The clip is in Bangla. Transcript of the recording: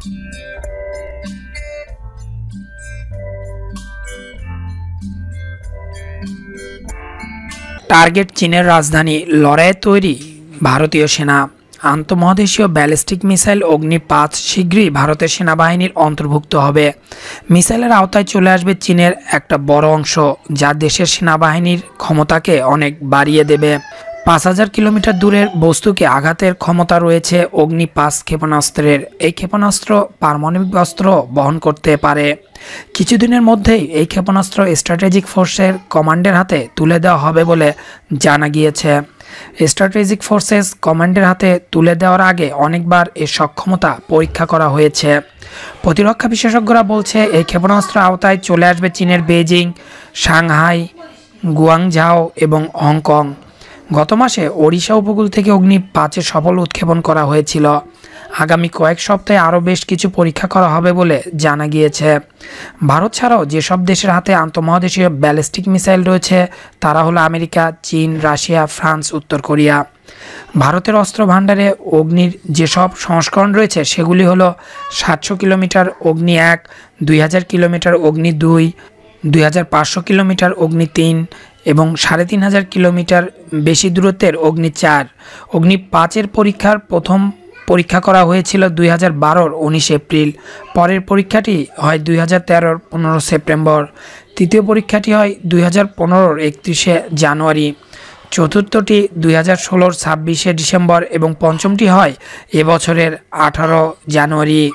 টার্গেট চীনের রাজধানী লড়াইয়ে তৈরি ভারতীয় সেনা। আন্তঃমহাদেশীয় ব্যালিস্টিক মিসাইল অগ্নি পাঁচ শীঘ্রই ভারতের সেনাবাহিনীর অন্তর্ভুক্ত হবে। মিসাইলের আওতায় চলে আসবে চীনের একটা বড় অংশ, যা দেশের সেনাবাহিনীর ক্ষমতাকে অনেক বাড়িয়ে দেবে। পাঁচ হাজার কিলোমিটার দূরের বস্তুকে আঘাতের ক্ষমতা রয়েছে অগ্নি পাঁচ ক্ষেপণাস্ত্রের। এই ক্ষেপণাস্ত্র পারমাণবিক অস্ত্র বহন করতে পারে। কিছুদিনের মধ্যেই এই ক্ষেপণাস্ত্র স্ট্র্যাটেজিক ফোর্সের কমান্ডের হাতে তুলে দেওয়া হবে বলে জানা গিয়েছে। স্ট্র্যাটেজিক ফোর্সেস কমান্ডের হাতে তুলে দেওয়ার আগে অনেকবার এর সক্ষমতা পরীক্ষা করা হয়েছে। প্রতিরক্ষা বিশেষজ্ঞরা বলছে, এই ক্ষেপণাস্ত্র আওতায় চলে আসবে চীনের বেজিং সাংহাই, গুয়াংঝাও এবং হংকং। গত মাসে ওড়িশা উপকূল থেকে অগ্নি পাঁচে সফল উৎক্ষেপণ করা হয়েছিল। আগামী কয়েক সপ্তাহে আরও বেশ কিছু পরীক্ষা করা হবে বলে জানা গিয়েছে। ভারত ছাড়াও যেসব দেশের হাতে আন্তঃমহাদেশীয় ব্যালিস্টিক মিসাইল রয়েছে, তারা হলো আমেরিকা, চীন, রাশিয়া, ফ্রান্স, উত্তর কোরিয়া। ভারতের অস্ত্র ভাণ্ডারে অগ্নির যেসব সংস্করণ রয়েছে, সেগুলি হলো সাতশো কিলোমিটার অগ্নি এক, দুই কিলোমিটার অগ্নি দুই দুই কিলোমিটার অগ্নি তিন এবং সাড়ে তিন হাজার কিলোমিটার বেশি দূরত্বের অগ্নি চার। অগ্নি পাঁচের পরীক্ষার প্রথম পরীক্ষা করা হয়েছিল দুই হাজার বারোর উনিশ এপ্রিল। পরের পরীক্ষাটি হয় দুই হাজার তেরোর পনেরো সেপ্টেম্বর। তৃতীয় পরীক্ষাটি হয় দুই হাজার পনেরোর একত্রিশে জানুয়ারি। চতুর্থটি দুই হাজার ষোলোর ছাব্বিশে ডিসেম্বর এবং পঞ্চমটি হয় এবছরের আঠারো জানুয়ারি।